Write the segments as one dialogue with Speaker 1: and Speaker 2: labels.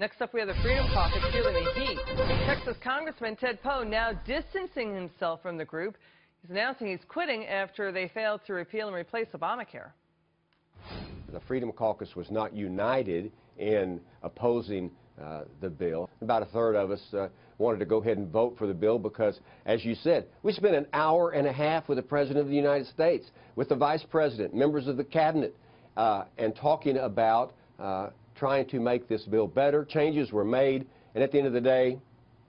Speaker 1: Next up, we have the Freedom Caucus feeling the heat. Texas Congressman Ted Poe now distancing himself from the group. He's announcing he's quitting after they failed to repeal and replace Obamacare.
Speaker 2: The Freedom Caucus was not united in opposing uh, the bill. About a third of us uh, wanted to go ahead and vote for the bill because, as you said, we spent an hour and a half with the President of the United States, with the Vice President, members of the Cabinet, uh, and talking about uh, trying to make this bill better. Changes were made, and at the end of the day,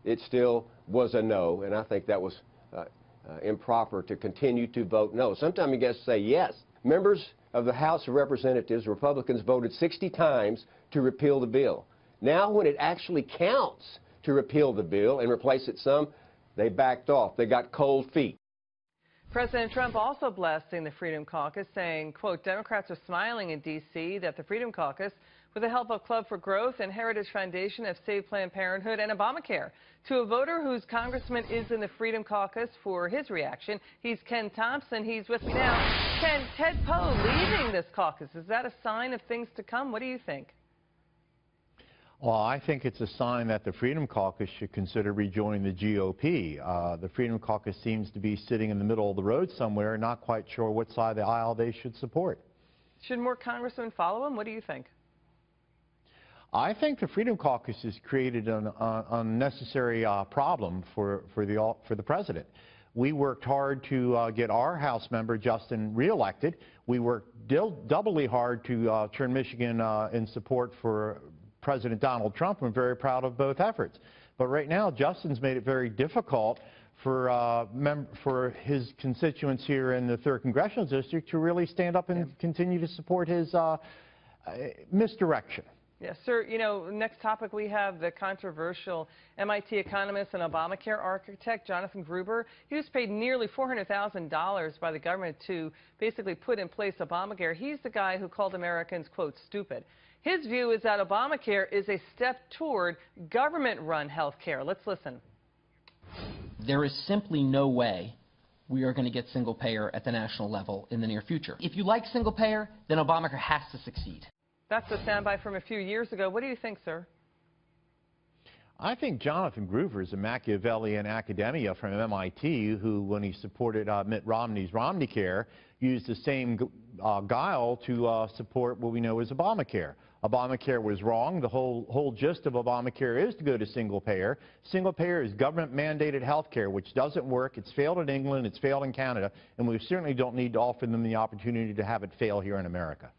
Speaker 2: it still was a no, and I think that was uh, uh, improper to continue to vote no. Sometimes you got to say yes. Members of the House of Representatives, Republicans voted 60 times to repeal the bill. Now when it actually counts to repeal the bill and replace it some, they backed off. They got cold feet.
Speaker 1: President Trump also blasting the Freedom Caucus, saying, quote, Democrats are smiling in D.C. that the Freedom Caucus, with the help of Club for Growth and Heritage Foundation, have saved Planned Parenthood and Obamacare. To a voter whose congressman is in the Freedom Caucus for his reaction, he's Ken Thompson. He's with me now. Ken, Ted Poe leaving this caucus, is that a sign of things to come? What do you think?
Speaker 3: Well, I think it's a sign that the Freedom Caucus should consider rejoining the GOP. Uh, the Freedom Caucus seems to be sitting in the middle of the road somewhere, not quite sure what side of the aisle they should support.
Speaker 1: Should more congressmen follow them? What do you think?
Speaker 3: I think the Freedom Caucus has created an uh, unnecessary uh, problem for, for, the, for the president. We worked hard to uh, get our House member, Justin, reelected. We worked doubly hard to uh, turn Michigan uh, in support for President Donald Trump. I'm very proud of both efforts. But right now, Justin's made it very difficult for, uh, for his constituents here in the 3rd Congressional District to really stand up and continue to support his uh, misdirection.
Speaker 1: Yes, sir. You know, next topic we have the controversial MIT economist and Obamacare architect, Jonathan Gruber. He was paid nearly $400,000 by the government to basically put in place Obamacare. He's the guy who called Americans, quote, stupid. His view is that Obamacare is a step toward government-run health care. Let's listen.
Speaker 4: There is simply no way we are going to get single payer at the national level in the near future. If you like single payer, then Obamacare has to succeed.
Speaker 1: That's a soundbite from a few years ago. What do you think, sir?
Speaker 3: I think Jonathan Gruber is a Machiavellian academia from MIT who, when he supported uh, Mitt Romney's Romneycare, used the same uh, guile to uh, support what we know as Obamacare. Obamacare was wrong. The whole, whole gist of Obamacare is to go to single payer. Single payer is government mandated health care, which doesn't work. It's failed in England, it's failed in Canada, and we certainly don't need to offer them the opportunity to have it fail here in America.